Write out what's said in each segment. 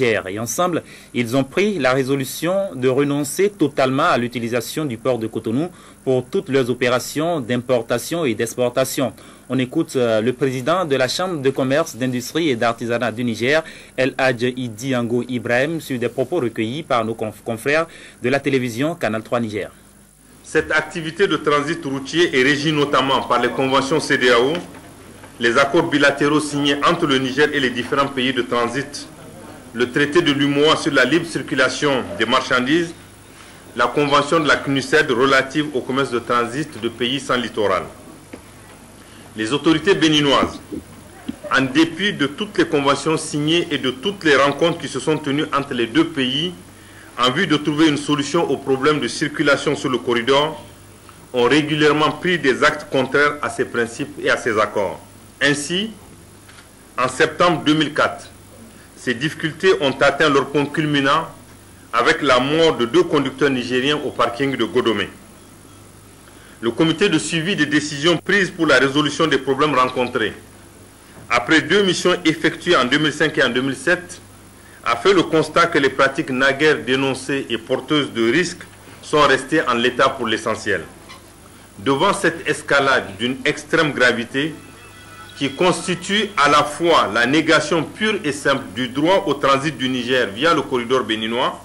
Et ensemble, ils ont pris la résolution de renoncer totalement à l'utilisation du port de Cotonou pour toutes leurs opérations d'importation et d'exportation. On écoute euh, le président de la Chambre de commerce, d'industrie et d'artisanat du Niger, El Hadj Idiango Ibrahim, sur des propos recueillis par nos confrères de la télévision Canal 3 Niger. Cette activité de transit routier est régie notamment par les conventions CDAO, les accords bilatéraux signés entre le Niger et les différents pays de transit le traité de l'UMOA sur la libre circulation des marchandises, la convention de la CNUSED relative au commerce de transit de pays sans littoral. Les autorités béninoises, en dépit de toutes les conventions signées et de toutes les rencontres qui se sont tenues entre les deux pays en vue de trouver une solution au problème de circulation sur le corridor, ont régulièrement pris des actes contraires à ces principes et à ces accords. Ainsi, en septembre 2004, ces difficultés ont atteint leur point culminant avec la mort de deux conducteurs nigériens au parking de Godomé. Le comité de suivi des décisions prises pour la résolution des problèmes rencontrés, après deux missions effectuées en 2005 et en 2007, a fait le constat que les pratiques naguère dénoncées et porteuses de risques sont restées en l'état pour l'essentiel. Devant cette escalade d'une extrême gravité, qui constitue à la fois la négation pure et simple du droit au transit du Niger via le corridor béninois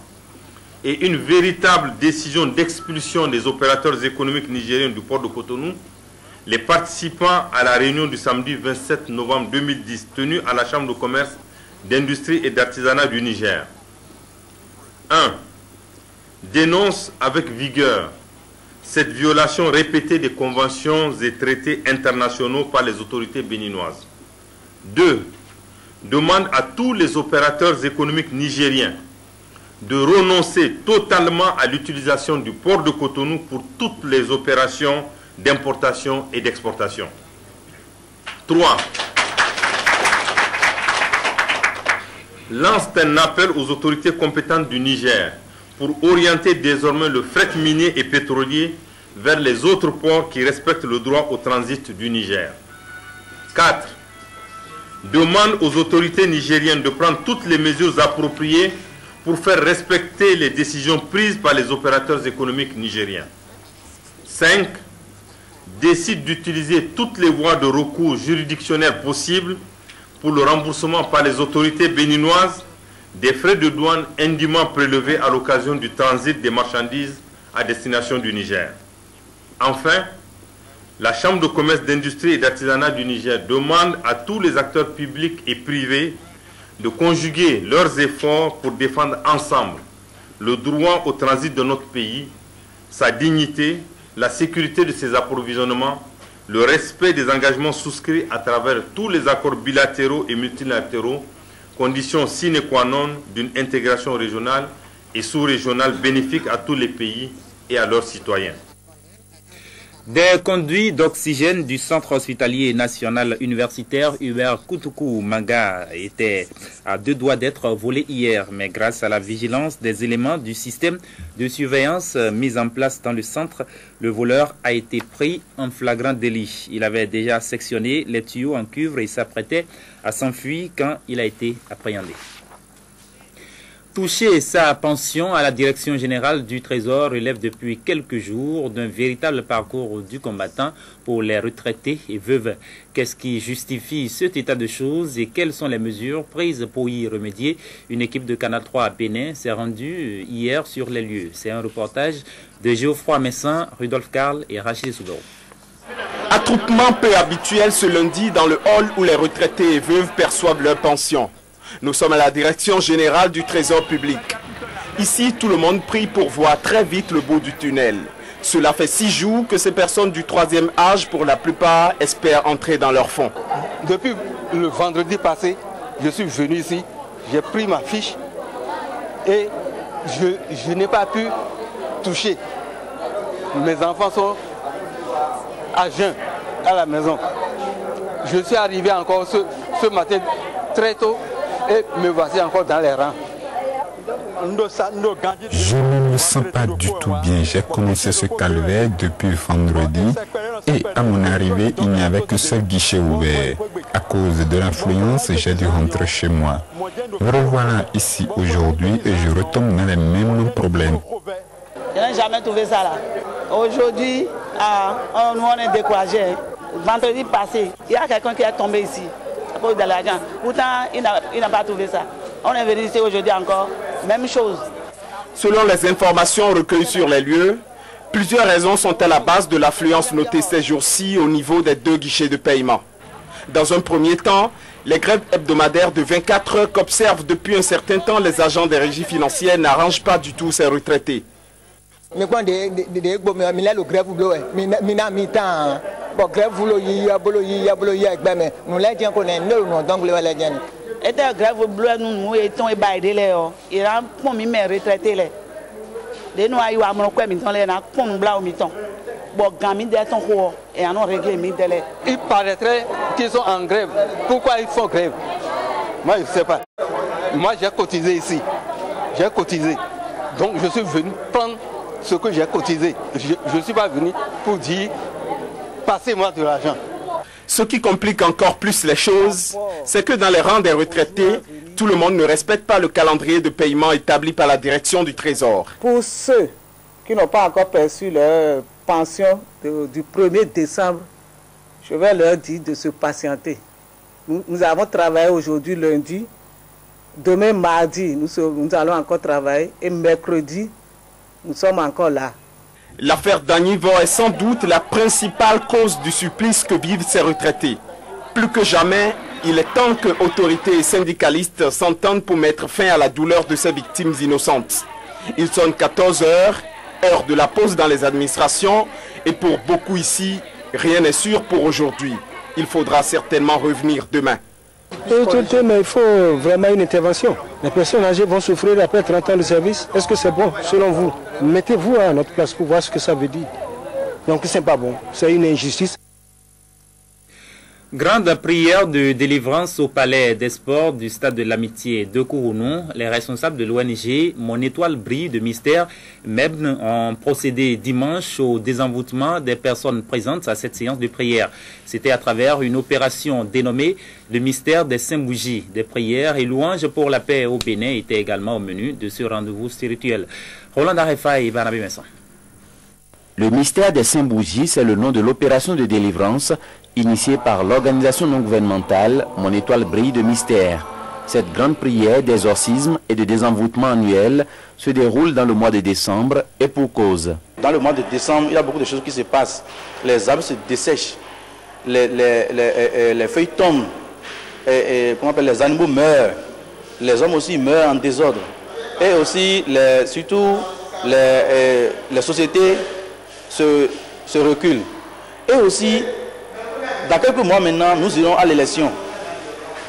et une véritable décision d'expulsion des opérateurs économiques nigériens du port de Cotonou, les participants à la réunion du samedi 27 novembre 2010 tenue à la Chambre de commerce, d'industrie et d'artisanat du Niger 1. Dénonce avec vigueur cette violation répétée des conventions et traités internationaux par les autorités béninoises. 2. Demande à tous les opérateurs économiques nigériens de renoncer totalement à l'utilisation du port de Cotonou pour toutes les opérations d'importation et d'exportation. 3. Lance un appel aux autorités compétentes du Niger pour orienter désormais le fret minier et pétrolier vers les autres ports qui respectent le droit au transit du Niger. 4. Demande aux autorités nigériennes de prendre toutes les mesures appropriées pour faire respecter les décisions prises par les opérateurs économiques nigériens. 5. Décide d'utiliser toutes les voies de recours juridictionnels possibles pour le remboursement par les autorités béninoises des frais de douane indûment prélevés à l'occasion du transit des marchandises à destination du Niger. Enfin, la Chambre de commerce, d'industrie et d'artisanat du Niger demande à tous les acteurs publics et privés de conjuguer leurs efforts pour défendre ensemble le droit au transit de notre pays, sa dignité, la sécurité de ses approvisionnements, le respect des engagements souscrits à travers tous les accords bilatéraux et multilatéraux condition sine qua non d'une intégration régionale et sous-régionale bénéfique à tous les pays et à leurs citoyens. Des conduits d'oxygène du centre hospitalier national universitaire Hubert Koutoukou Manga étaient à deux doigts d'être volés hier, mais grâce à la vigilance des éléments du système de surveillance mis en place dans le centre, le voleur a été pris en flagrant délit. Il avait déjà sectionné les tuyaux en cuivre et s'apprêtait à s'enfuir quand il a été appréhendé. Toucher sa pension à la direction générale du Trésor relève depuis quelques jours d'un véritable parcours du combattant pour les retraités et veuves. Qu'est-ce qui justifie cet état de choses et quelles sont les mesures prises pour y remédier? Une équipe de Canal 3 à Bénin s'est rendue hier sur les lieux. C'est un reportage de Geoffroy Messin, Rudolf Karl et Rachid Soudou. Attroupement peu habituel ce lundi dans le hall où les retraités et veuves perçoivent leur pension. Nous sommes à la direction générale du Trésor public. Ici, tout le monde prie pour voir très vite le bout du tunnel. Cela fait six jours que ces personnes du troisième âge, pour la plupart, espèrent entrer dans leur fonds. Depuis le vendredi passé, je suis venu ici, j'ai pris ma fiche et je, n'ai pas pu toucher. Mes enfants sont à jeun à la maison. Je suis arrivé encore ce matin très tôt et me voici encore dans les rangs. Je ne me sens pas du tout bien. J'ai commencé ce calvaire depuis vendredi et à mon arrivée, il n'y avait que ce guichet ouvert. À cause de l'influence, j'ai dû rentrer chez moi. Me revoilà ici aujourd'hui et je retombe dans les mêmes problèmes. Je n'ai jamais trouvé ça là. Aujourd'hui, ah, on, nous on est découragés. Vendredi passé, il y a quelqu'un qui est tombé ici cause de l'argent. Pourtant, il n'a pas trouvé ça. On est venu ici aujourd'hui encore, même chose. Selon les informations recueillies sur les lieux, plusieurs raisons sont à la base de l'affluence notée ces jours-ci au niveau des deux guichets de paiement. Dans un premier temps, les grèves hebdomadaires de 24 heures qu'observent depuis un certain temps les agents des régies financières n'arrangent pas du tout ces retraités. Grève bɔn lo yi yi yi nu lɛ diɛ ko ne lɛ diɛ ni. Bleu. Il mi wa mi na bla mi. Bon ko et mi paraîtrait qu'ils sont en grève. Pourquoi ils font grève? Moi, je ne sais pas. Moi, j'ai cotisé ici. J'ai cotisé. Donc, je suis venu prendre ce que j'ai cotisé. Je ne suis pas venu pour dire passez-moi de l'argent. Ce qui complique encore plus les choses, c'est que dans les rangs des retraités, tout le monde ne respecte pas le calendrier de paiement établi par la direction du Trésor. Pour ceux qui n'ont pas encore perçu leur pension de- du 1er décembre, je vais leur dire de se patienter. Nous, nous avons travaillé aujourd'hui lundi. Demain mardi, nous allons encore travailler. Et mercredi, nous sommes encore là. L'affaire Danivo est sans doute la principale cause du supplice que vivent ces retraités. Plus que jamais, il est temps que autorités et syndicalistes s'entendent pour mettre fin à la douleur de ces victimes innocentes. Il sonne 14 heures, heure de la pause dans les administrations, et pour beaucoup ici, rien n'est sûr pour aujourd'hui. Il faudra certainement revenir demain. Mais il faut vraiment une intervention. Les personnes âgées vont souffrir après 30 ans de service. Est-ce que c'est bon, selon vous? Mettez-vous à notre place pour voir ce que ça veut dire. Donc, c'est pas bon. C'est une injustice. Grande prière de délivrance au palais des sports du stade de l'amitié de Kourounou. Les responsables de l'ONG Mon étoile brille de mystère MEBN ont procédé dimanche au désenvoûtement des personnes présentes à cette séance de prière. C'était à travers une opération dénommée le mystère des saint bougies. Des prières et louanges pour la paix au Bénin étaient également au menu de ce rendez-vous spirituel. Roland Arefa et Barnaby Vincent. Le mystère des Saints Bougies, c'est le nom de l'opération de délivrance initiée par l'organisation non gouvernementale Mon étoile brille de mystère. Cette grande prière d'exorcisme et de désenvoûtement annuel se déroule dans le mois de décembre et pour cause. Dans le mois de décembre, il y a beaucoup de choses qui se passent. Les arbres se dessèchent, les, les- les- euh, euh, les feuilles tombent, et, comment les animaux meurent, les hommes aussi meurent en désordre. Et aussi, surtout, euh, les sociétés se, se reculent. Et aussi, dans quelques mois maintenant, nous irons à l'élection.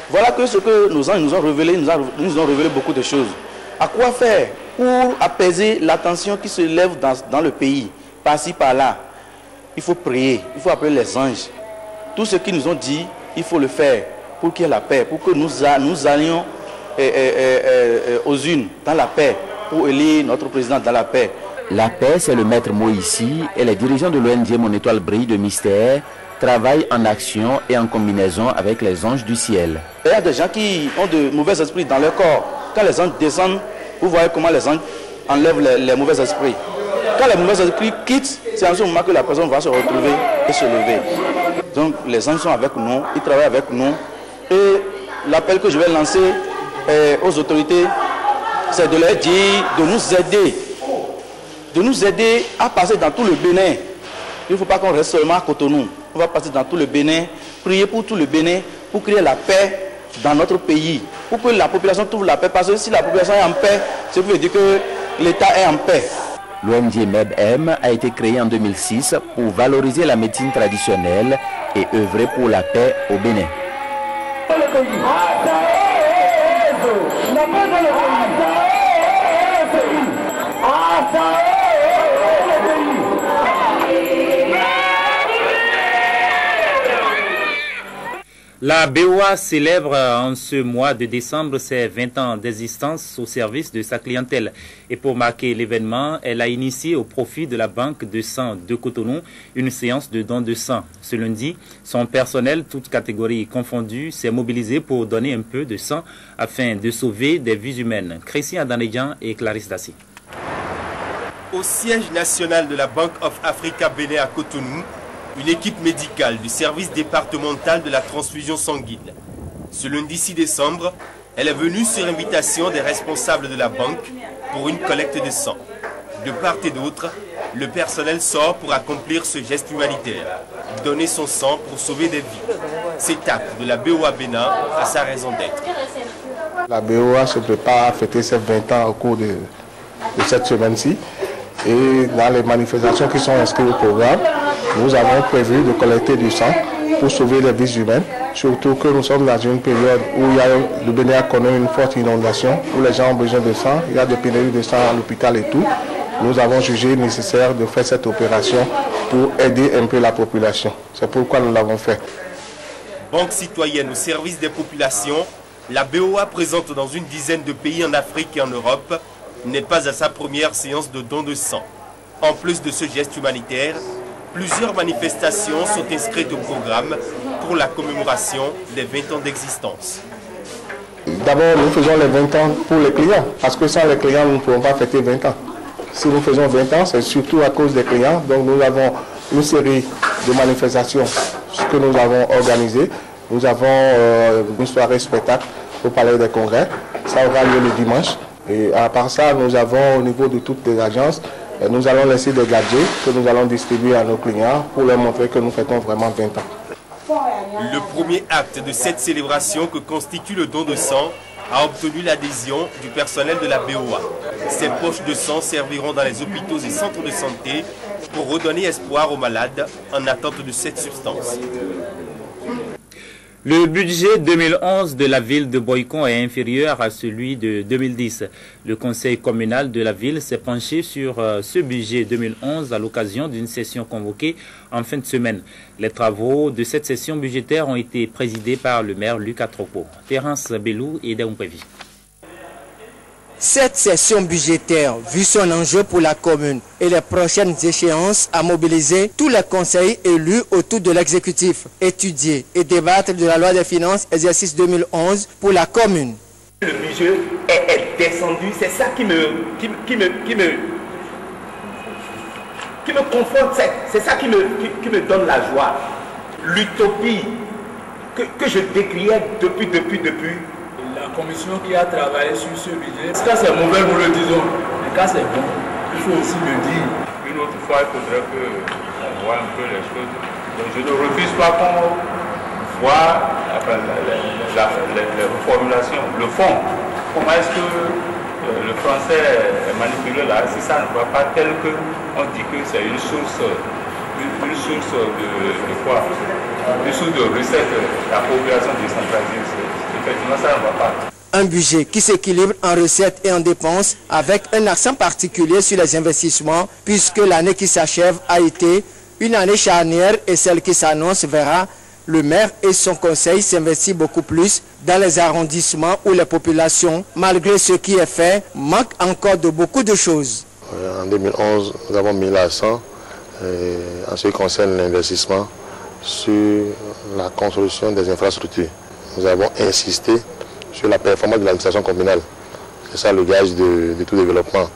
Voilà que ce que nos anges nous ont révélé, nous, nous ont révélé beaucoup de choses. À quoi faire pour apaiser la tension qui se lève dans, dans le pays, par-ci, par-là? Il faut prier, il faut appeler les anges. Tout ce qu'ils nous ont dit, il faut le faire pour qu'il y ait la paix, pour que nous, allions euh, euh, euh, aux unes dans la paix, pour élire notre président dans la paix. La paix, c'est le maître mot ici et les dirigeants de l'ONG Mon étoile brille de mystère travaillent en action et en combinaison avec les anges du ciel. Il y a des gens qui ont de mauvais esprits dans leur corps. Quand les anges descendent, vous voyez comment les anges enlèvent les, mauvais esprits. Quand les mauvais esprits quittent, c'est en ce moment que la personne va se retrouver et se lever. Donc les anges sont avec nous, ils travaillent avec nous. Et l'appel que je vais lancer aux autorités, c'est de leur dire de nous aider, de nous aider à passer dans tout le Bénin. Il ne faut pas qu'on reste seulement à Cotonou. On va passer dans tout le Bénin, prier pour tout le Bénin, pour créer la paix dans notre pays, pour que la population trouve la paix. Parce que si la population est en paix, ça veut dire que l'État est en paix. L'ONG MEBM a été créée en 2006 pour valoriser la médecine traditionnelle et œuvrer pour la paix au Bénin. La BOA célèbre en ce mois de décembre ses 20 ans d'existence au service de sa clientèle. Et pour marquer l'événement, elle a initié au profit de la Banque de sang de Cotonou une séance de don de sang. Ce lundi, son personnel, toutes catégories confondues, s'est mobilisé pour donner un peu de sang afin de sauver des vies humaines. Christian Adanedjan et Clarisse Dassi. Au siège national de la Bank of Africa Bénin à Cotonou, une équipe médicale du service départemental de la transfusion sanguine. Ce lundi 6 décembre, elle est venue sur invitation des responsables de la banque pour une collecte de sang. De part et d'autre, le personnel sort pour accomplir ce geste humanitaire, donner son sang pour sauver des vies. Cet acte de la BOA Bénin a sa raison d'être. La BOA se prépare à fêter ses 20 ans au cours de, de cette semaine-ci. Et dans les manifestations qui sont inscrites au programme, nous avons prévu de collecter du sang pour sauver les vies humaines, surtout que nous sommes dans une période où il y a, le Bénin a connu une forte inondation, où les gens ont besoin de sang, il y a des pénuries de sang à l'hôpital et tout. Nous avons jugé nécessaire de faire cette opération pour aider un peu la population. C'est pourquoi nous l'avons fait. Banque citoyenne au service des populations, la BOA présente dans une dizaine de pays en Afrique et en Europe n'est pas à sa première séance de don de sang. En plus de ce geste humanitaire, plusieurs manifestations sont inscrites au programme pour la commémoration des 20 ans d'existence. D'abord, nous faisons les 20 ans pour les clients, parce que sans les clients, nous ne pouvons pas fêter 20 ans. Si nous faisons 20 ans, c'est surtout à cause des clients. Donc nous avons une série de manifestations que nous avons organisées. Nous avons euh, une soirée spectacle au Palais des Congrès. Ça aura lieu le dimanche. Et à part ça, nous avons au niveau de toutes les agences, nous allons laisser des gadgets que nous allons distribuer à nos clients pour leur montrer que nous fêtons vraiment 20 ans. Le premier acte de cette célébration que constitue le don de sang a obtenu l'adhésion du personnel de la BOA. Ces poches de sang serviront dans les hôpitaux et centres de santé pour redonner espoir aux malades en attente de cette substance. Le budget 2011 de la ville de Boycon est inférieur à celui de 2010. Le conseil communal de la ville s'est penché sur euh, ce budget 2011 à l'occasion d'une session convoquée en fin de semaine. Les travaux de cette session budgétaire ont été présidés par le maire Luc Atropo. Terence Bellou et Prévi. Cette session budgétaire, vu son enjeu pour la commune et les prochaines échéances, a mobilisé tous les conseils élus autour de l'exécutif, étudier et débattre de la loi des finances exercice 2011 pour la commune. Le budget est, descendu, c'est ça qui me, qui, me, qui me, qui me conforte, c'est ça qui me, qui, me donne la joie. L'utopie que, que je décriais depuis, depuis, depuis, commission qui a travaillé sur ce budget. Quand c'est mauvais, nous le disons? Mais quand c'est bon, il faut aussi le dire. Une autre fois, il faudrait qu'on voit un peu les choses. Donc, je ne refuse pas qu'on voit les reformulations, le fond. Comment est-ce que euh, le français est manipulé là? Si ça ne va pas tel qu'on dit que c'est une source, une, source de, de, quoi? Une source de recette, la population décentralisée. Un budget qui s'équilibre en recettes et en dépenses avec un accent particulier sur les investissements puisque l'année qui s'achève a été une année charnière et celle qui s'annonce verra le maire et son conseil s'investir beaucoup plus dans les arrondissements où les populations, malgré ce qui est fait, manquent encore de beaucoup de choses. En 2011, nous avons mis l'accent euh, en ce qui concerne l'investissement sur la construction des infrastructures nous avons insisté sur la performance de l'administration communale. C'est ça le gage de, tout développement.